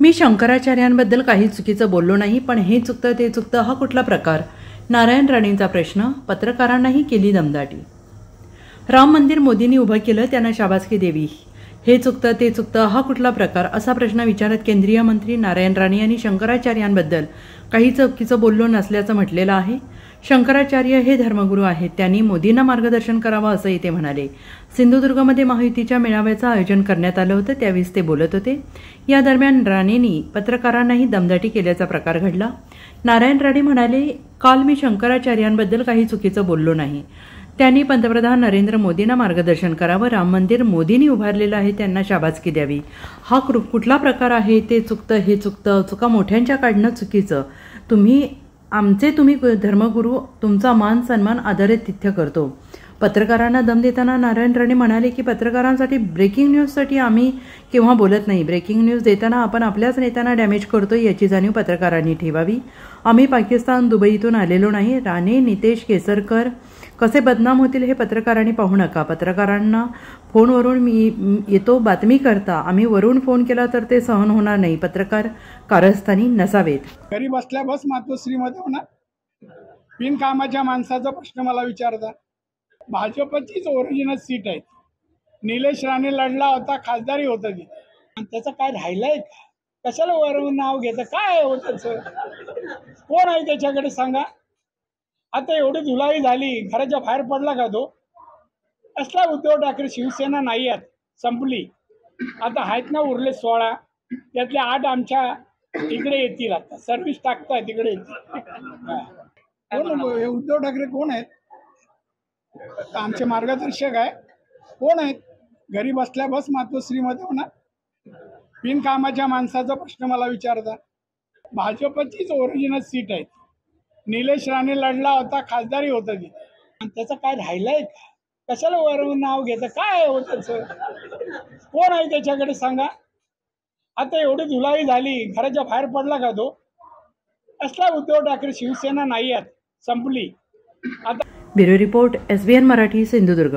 मी शंकराचार्यांबद्दल काही चुकीचं बोललो नाही पण हे चुकतं ते चुकतं हा कुठला प्रकार? नारायण राणेंचा प्रश्न पत्रकारांनाही केली दमदाटी. राम मंदिर मोदींनी उभं केलं त्यांना शाबासकी देवी. हे चुकतं ते चुकतं हा कुठला प्रकार? असा प्रश्न विचारत केंद्रीय मंत्री नारायण राणे यांनी शंकराचार्यांबद्दल काही चुकीचं बोललो नसल्याचं म्हटलेलं आहे. शंकराचार्य हे धर्मगुरू आहेत त्यांनी मोदींना मार्गदर्शन करावं असंही ते म्हणाले. सिंधुदुर्गमध्ये महायुतीच्या मेळाव्याचं आयोजन करण्यात आलं होतं त्यावेळेस ते बोलत होते. या दरम्यान राणेंनी पत्रकारांनाही दमदाटी केल्याचा प्रकार घडला. नारायण राणे म्हणाले काल मी शंकराचार्यांबद्दल काही चुकीचं बोललो नाही. त्यांनी पंतप्रधान नरेंद्र मोदींना मार्गदर्शन करावं राम मंदिर मोदींनी उभारलेलं आहे त्यांना शाबासकी द्यावी. हा कृ- कुठला प्रकार आहे? ते चुकतं हे चुकतं चुका मोठ्यांच्या काढणं चुकीचं. तुम्ही आमचे तुम्ही धर्मगुरू तुमचा मान सन्मान आदरित तिथ्य करतो. पत्रकारांना दम देताना नारायण राणे म्हणाले की पत्रकारांसाठी ब्रेकिंग न्यूजसाठी आम्ही केव्हा बोलत नाही? ब्रेकिंग न्यूज देताना आपण आपल्याच नेत्यांना डॅमेज करतो याची जाणीव पत्रकारांनी ठेवावी. आम्ही पाकिस्तान दुबईतून आलेलो नाही. राणे नितेश केसरकर कसे बदनाम होतील हे पत्रकारांनी पाहू नका. पत्रकारांना फोनवरून मी येतो बातमी करता. आम्ही वरून फोन केला तर ते सहन होणार नाही. पत्रकार कारस्थानी नसावेत. घरी बसल्या बस मातोश्रीमध्ये होणार. बिनकामाच्या माणसाचा प्रश्न मला विचारता. भाजपचीच ओरिजिनल सीट आहे निलेश राणे लढला होता खासदारी होतं तिथे. आणि त्याचं काय राहिलंय का? कशाला वरून नाव घेतं? काय आहे हो त्याचं? कोण आहे त्याच्याकडे सांगा? आता एवढी धुलाई झाली घराच्या बाहेर पडला का तो? असला उद्धव ठाकरे शिवसेना नाही आहेत संपली. आता आहेत ना उरले सोळा त्यातले आठ आमच्या इकडे येतील आता. सर्व्हिस टाकताय तिकडे येतील. कोण हे उद्धव ठाकरे कोण आहेत? तर आमचे मार्गदर्शक आहे. कोण आहेत? घरी बसल्या बस मातोश्रीमध्ये होणार. बिनकामाच्या माणसाचा प्रश्न मला विचारता. भाजपचीच ओरिजिनल सीट आहे निलेश राणे लढला होता खासदारी होतं ती आणि त्याचं काय राहिलंय का? कशाला वरून नाव घेतं? काय आहे हो त्याचं? कोण आहे त्याच्याकडे सांगा. आता एवढी धुलाई झाली घराच्या बाहेर पडला का तो? असला उद्धव ठाकरे शिवसेना नाही आहेत संपली. Bureau report SBN Marathi Sindhudurg.